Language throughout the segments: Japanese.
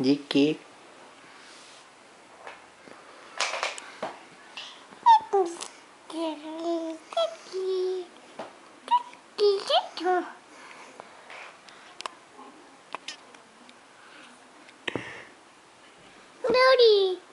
時期料理。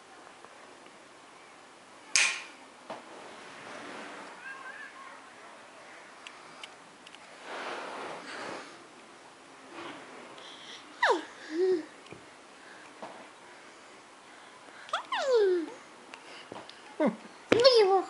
его.